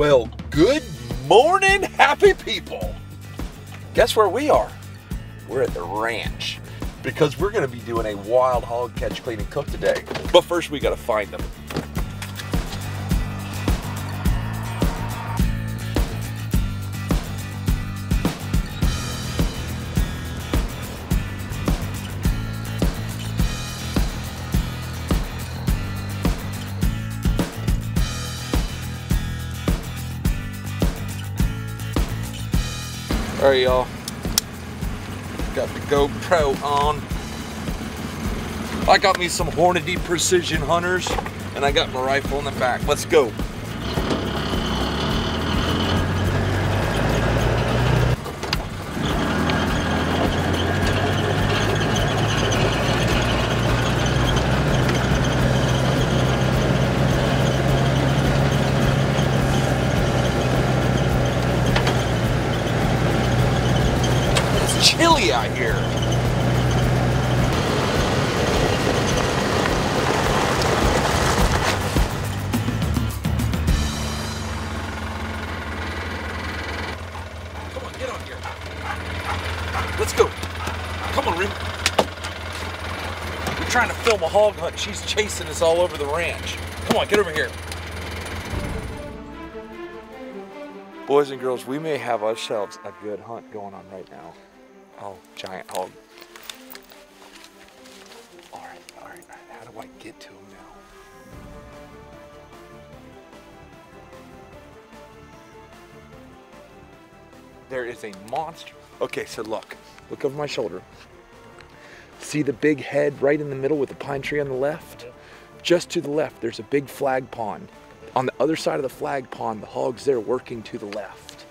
Well, good morning, happy people. Guess where we are? We're at the ranch because we're going to be doing a wild hog catch, clean, and cook today. But first, we got to find them. All right, y'all. Got the GoPro on. I got me some Hornady Precision Hunters, and I got my rifle in the back. Let's go. Trying to film a hog hunt. She's chasing us all over the ranch. Come on, get over here. Boys and girls, we may have ourselves a good hunt going on right now. Oh, giant hog. All right, all right. How do I get to him now? There is a monster. Okay, so look, look over my shoulder. See the big head right in the middle with the pine tree on the left? Just to the left, there's a big flag pond. On the other side of the flag pond, the hog's there working to the left.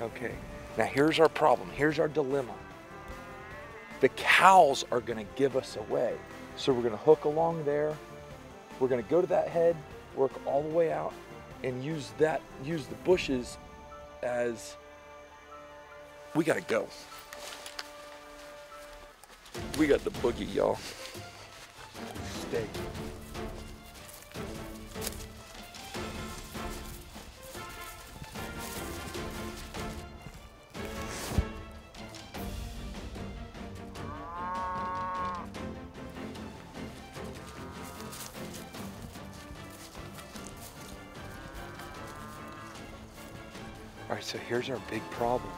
Okay, now here's our problem. Here's our dilemma. The cows are gonna give us away. So we're gonna hook along there. We're gonna go to that head, work all the way out, and use that, use the bushes as, we gotta go. We got the boogie, y'all. Stay. All right, so here's our big problem.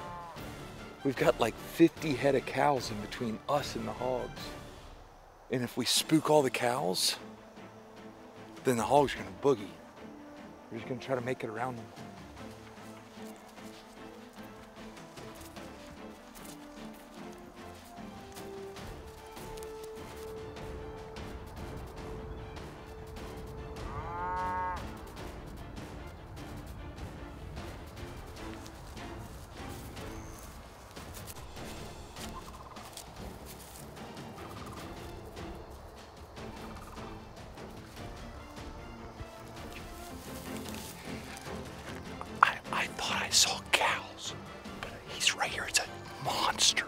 We've got like 50 head of cows in between us and the hogs. And if we spook all the cows, then the hogs are gonna boogie. We're just gonna try to make it around them. Right here. It's a monster,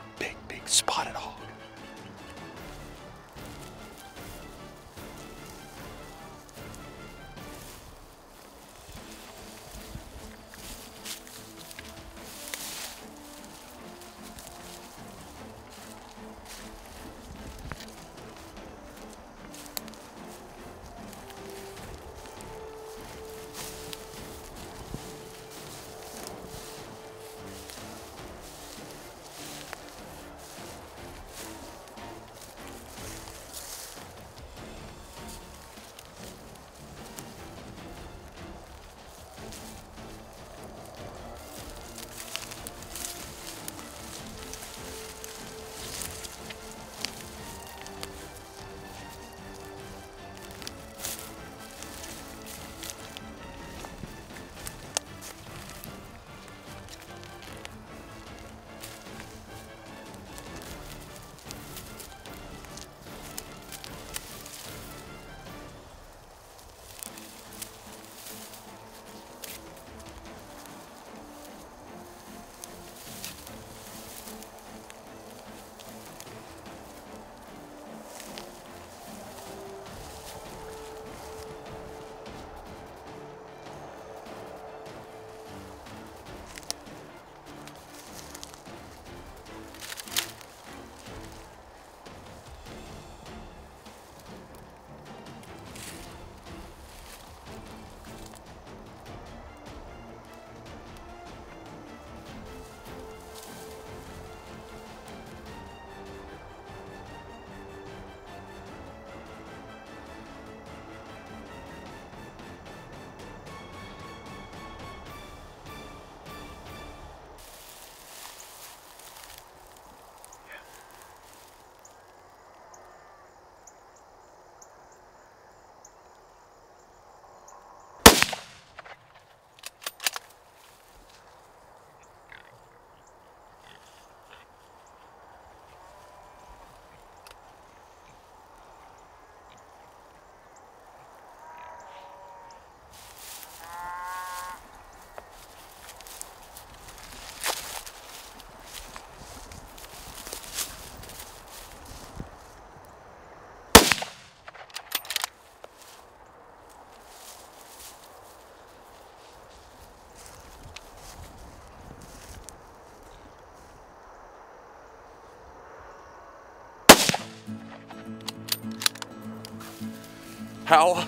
Howa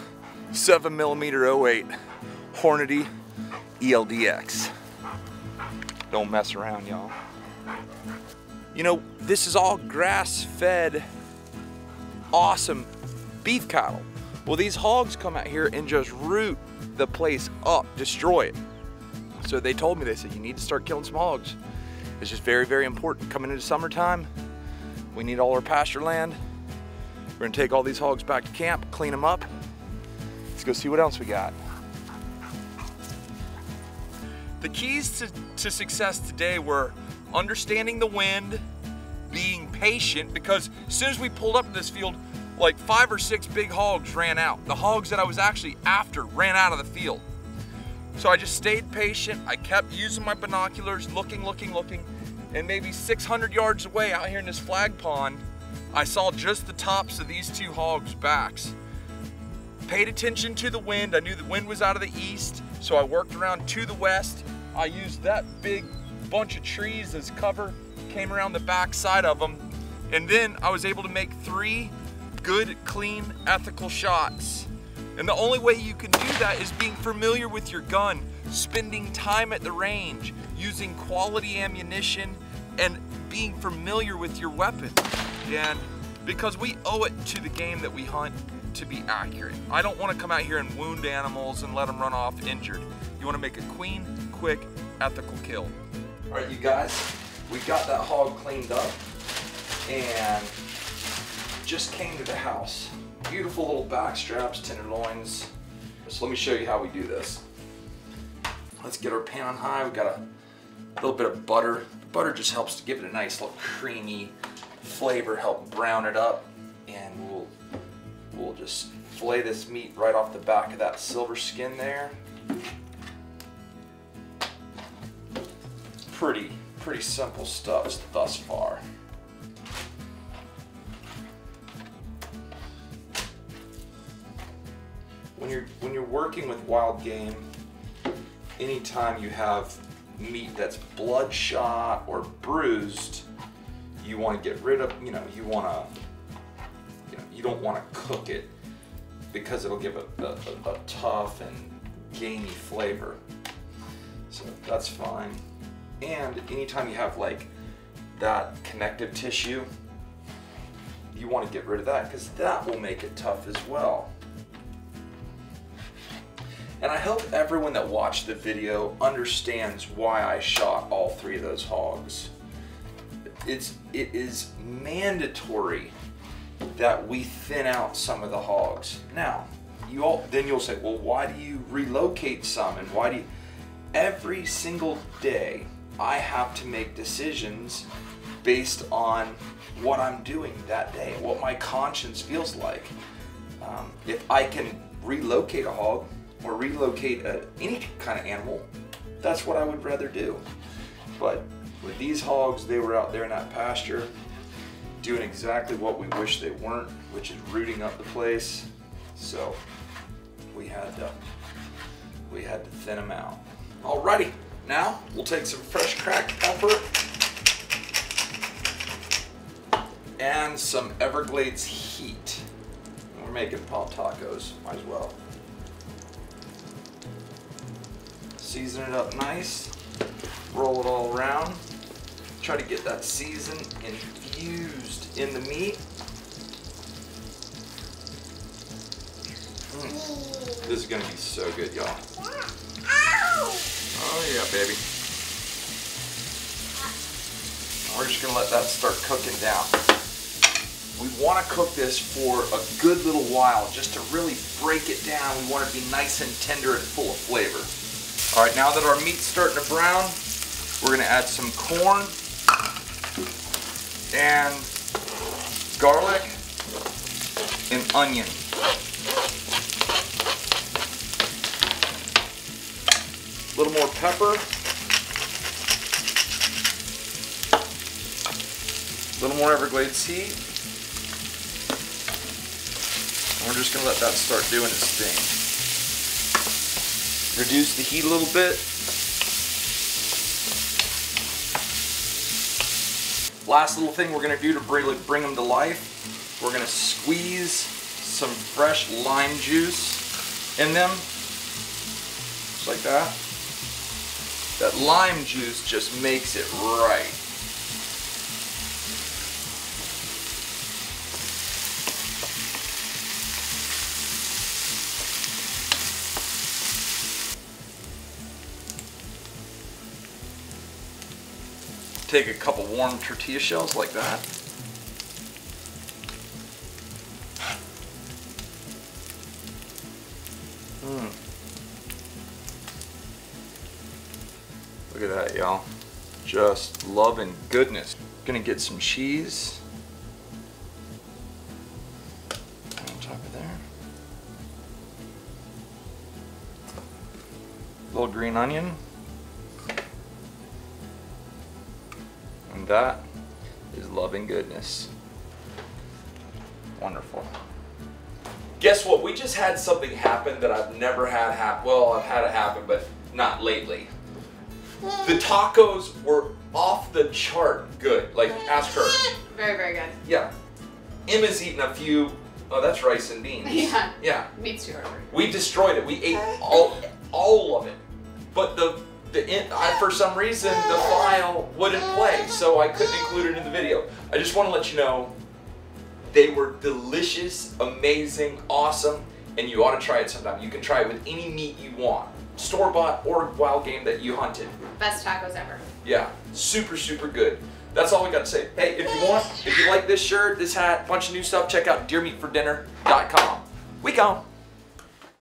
7mm 08 Hornady ELDX. Don't mess around, y'all. You know, this is all grass-fed, awesome beef cattle. Well, these hogs come out here and just root the place up, destroy it. So they told me, they said, you need to start killing some hogs. It's just very, very important. Coming into summertime, we need all our pasture land. We're gonna take all these hogs back to camp, clean them up. Let's go see what else we got. The keys to, to success today were understanding the wind, being patient, because as soon as we pulled up to this field, like five or six big hogs ran out. The hogs that I was actually after ran out of the field. So I just stayed patient. I kept using my binoculars, looking, looking, looking, and maybe 600 yards away out here in this flag pond, I saw just the tops of these two hogs' backs. Paid attention to the wind. I knew the wind was out of the east, so I worked around to the west. I used that big bunch of trees as cover, came around the back side of them, and then I was able to make three good, clean, ethical shots. And the only way you can do that is being familiar with your gun, spending time at the range, using quality ammunition, and being familiar with your weapon. And because we owe it to the game that we hunt to be accurate. I don't want to come out here and wound animals and let them run off injured. You want to make a clean, quick, ethical kill. All right, you guys, we got that hog cleaned up and just came to the house. Beautiful little back straps, tenderloins. So let me show you how we do this. Let's get our pan on high. We've got a little bit of butter. Butter just helps to give it a nice little creamy flavor, help brown it up. We'll just fillet this meat right off the back of that silver skin there. Pretty, pretty simple stuff thus far. when you're when you're working with wild game, anytime you have meat that's bloodshot or bruised, you want to get rid of. You know, you want to. Don't want to cook it because it'll give a, a, a tough and gamey flavor. So that's fine. And anytime you have like that connective tissue, you want to get rid of that because that will make it tough as well. And I hope everyone that watched the video understands why I shot all three of those hogs. It's, it is mandatory that we thin out some of the hogs. Now, you all, then you'll say, well, why do you relocate some and why do you, every single day I have to make decisions based on what I'm doing that day, what my conscience feels like. Um, if I can relocate a hog, or relocate a, any kind of animal, that's what I would rather do. But with these hogs, they were out there in that pasture doing exactly what we wish they weren't, which is rooting up the place. So we had to, we had to thin them out. Alrighty, now we'll take some fresh cracked pepper and some Everglades heat. We're making pop tacos, might as well. Season it up nice. Roll it all around. Try to get that season infused in the meat. Mm. This is gonna be so good, y'all. Oh yeah, baby. We're just gonna let that start cooking down. We wanna cook this for a good little while just to really break it down. We want it to be nice and tender and full of flavor. All right, now that our meat's starting to brown, we're gonna add some corn and garlic and onion. A little more pepper. A little more Everglades heat. And we're just gonna let that start doing its thing reduce the heat a little bit. Last little thing we're gonna do to bring, bring them to life, we're gonna squeeze some fresh lime juice in them. Just like that. That lime juice just makes it right. Take a couple warm tortilla shells like that. Mm. Look at that, y'all. Just loving goodness. Gonna get some cheese. On top of there. Little green onion. That is loving goodness. Wonderful. Guess what? We just had something happen that I've never had happen. Well, I've had it happen, but not lately. The tacos were off the chart good. Like, ask her. Very, very good. Yeah. Emma's eaten a few. Oh, that's rice and beans. Yeah. Yeah. Meat's too. We destroyed it. We ate all, all of it. But the the in, I, for some reason the file wouldn't play, so I couldn't include it in the video. I just want to let you know they were delicious, amazing, awesome, and you ought to try it sometime. You can try it with any meat you want, store bought or wild game that you hunted. Best tacos ever. Yeah, super super good. That's all we got to say. Hey, if you want, if you like this shirt, this hat, bunch of new stuff, check out deermeatfordinner.com. We gone.